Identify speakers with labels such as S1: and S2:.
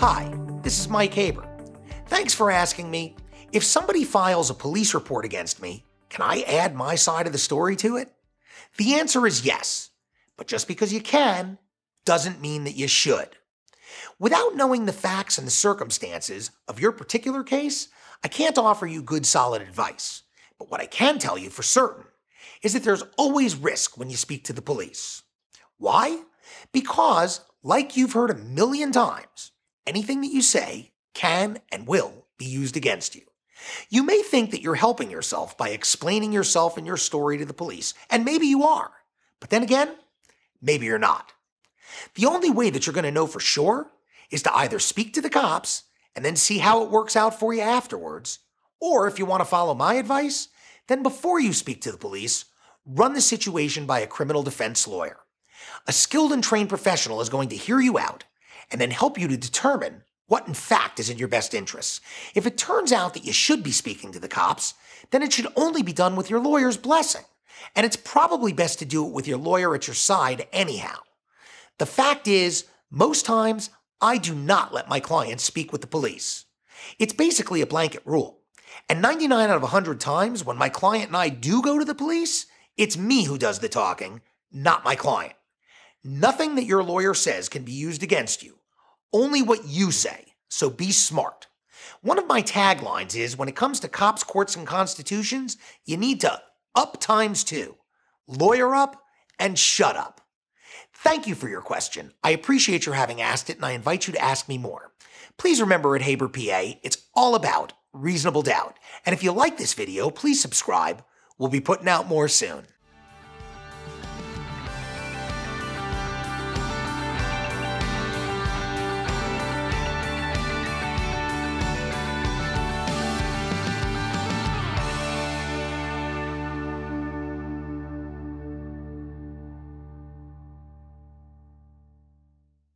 S1: Hi, this is Mike Haber. Thanks for asking me if somebody files a police report against me, can I add my side of the story to it? The answer is yes, but just because you can doesn't mean that you should. Without knowing the facts and the circumstances of your particular case, I can't offer you good solid advice. But what I can tell you for certain is that there's always risk when you speak to the police. Why? Because, like you've heard a million times, anything that you say can and will be used against you. You may think that you're helping yourself by explaining yourself and your story to the police, and maybe you are. But then again, maybe you're not. The only way that you're going to know for sure is to either speak to the cops and then see how it works out for you afterwards, or if you want to follow my advice, then before you speak to the police, run the situation by a criminal defense lawyer. A skilled and trained professional is going to hear you out and then help you to determine what in fact is in your best interests. If it turns out that you should be speaking to the cops, then it should only be done with your lawyer's blessing. And it's probably best to do it with your lawyer at your side anyhow. The fact is, most times, I do not let my clients speak with the police. It's basically a blanket rule. And 99 out of 100 times, when my client and I do go to the police, it's me who does the talking, not my client. Nothing that your lawyer says can be used against you, only what you say, so be smart. One of my taglines is when it comes to cops, courts, and constitutions, you need to up times two, lawyer up, and shut up. Thank you for your question. I appreciate your having asked it, and I invite you to ask me more. Please remember at Haber PA, it's all about reasonable doubt. And if you like this video, please subscribe. We'll be putting out more soon.